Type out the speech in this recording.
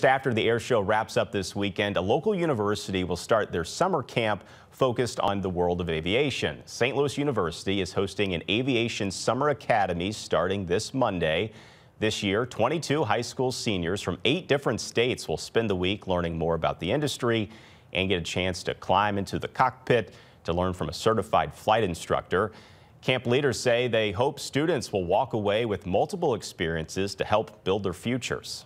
Just after the air show wraps up this weekend, a local university will start their summer camp focused on the world of aviation. St. Louis University is hosting an aviation summer academy starting this Monday. This year, 22 high school seniors from eight different states will spend the week learning more about the industry and get a chance to climb into the cockpit to learn from a certified flight instructor. Camp leaders say they hope students will walk away with multiple experiences to help build their futures.